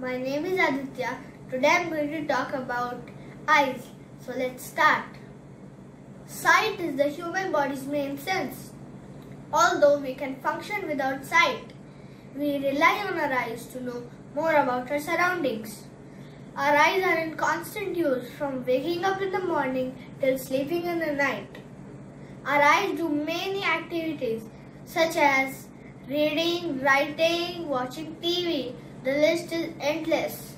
my name is Aditya. Today I'm going to talk about eyes. So let's start. Sight is the human body's main sense. Although we can function without sight, we rely on our eyes to know more about our surroundings. Our eyes are in constant use from waking up in the morning till sleeping in the night. Our eyes do many activities such as reading, writing, watching TV. The list is endless.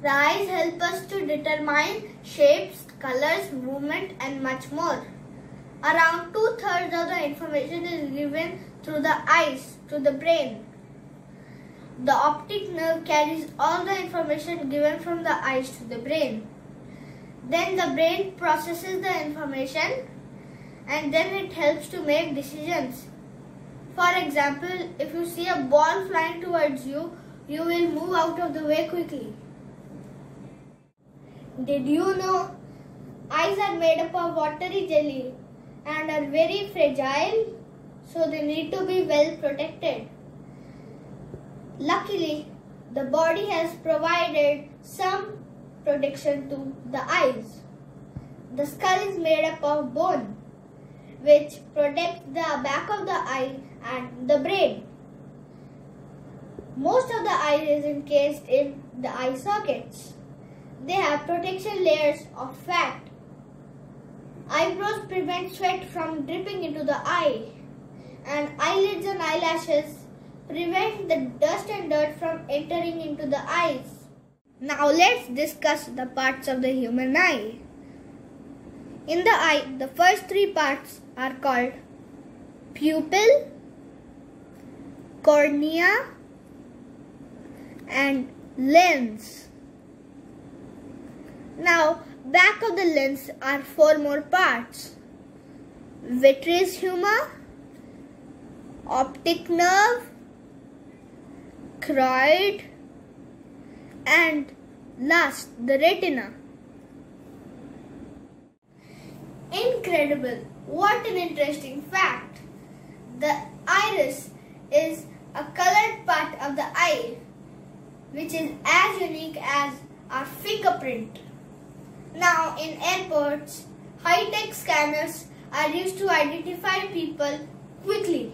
The eyes help us to determine shapes, colors, movement and much more. Around two-thirds of the information is given through the eyes to the brain. The optic nerve carries all the information given from the eyes to the brain. Then the brain processes the information and then it helps to make decisions. For example, if you see a ball flying towards you, you will move out of the way quickly. Did you know eyes are made up of watery jelly and are very fragile so they need to be well protected. Luckily, the body has provided some protection to the eyes. The skull is made up of bone which protects the back of the eye and the brain. Most of the eye is encased in the eye sockets. They have protection layers of fat. Eyebrows prevent sweat from dripping into the eye and eyelids and eyelashes prevent the dust and dirt from entering into the eyes. Now let's discuss the parts of the human eye. In the eye, the first three parts are called pupil, cornea and lens. Now, back of the lens are four more parts. Vitreous humor, optic nerve, choroid and last the retina. Incredible! What an interesting fact! The iris is a colored part of the eye which is as unique as our fingerprint. Now in airports, high-tech scanners are used to identify people quickly.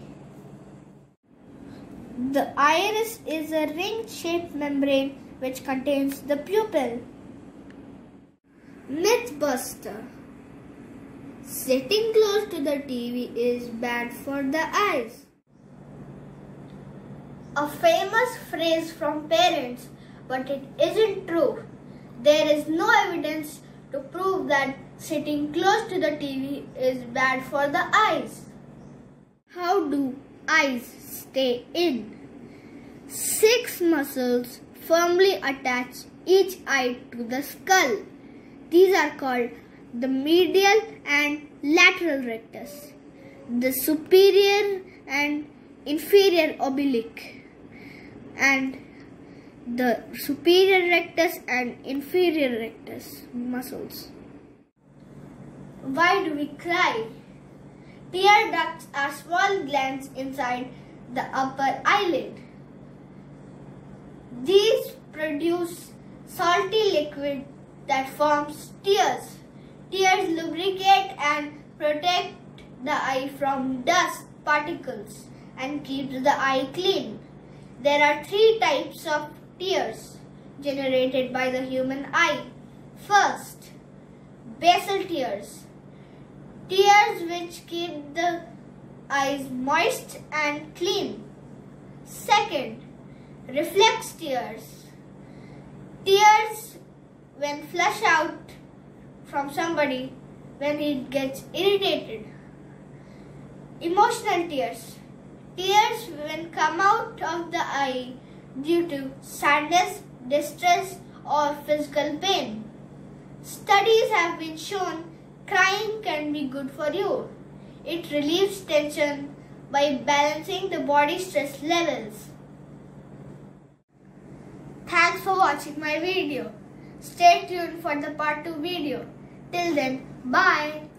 The iris is a ring-shaped membrane which contains the pupil. Mythbuster Sitting close to the TV is bad for the eyes. A famous phrase from parents, but it isn't true. There is no evidence to prove that sitting close to the TV is bad for the eyes. How do eyes stay in? Six muscles firmly attach each eye to the skull. These are called the medial and lateral rectus, the superior and inferior oblique, and the superior rectus and inferior rectus muscles. Why do we cry? Tear ducts are small glands inside the upper eyelid. These produce salty liquid that forms tears. Tears lubricate and protect the eye from dust particles and keeps the eye clean. There are three types of tears generated by the human eye. First, basal tears. Tears which keep the eyes moist and clean. Second, reflex tears. Tears when flush out from somebody when it gets irritated. Emotional tears. Tears when come out of the eye due to sadness, distress or physical pain. Studies have been shown crying can be good for you. It relieves tension by balancing the body stress levels. Thanks for watching my video. Stay tuned for the part 2 video. Till then, bye.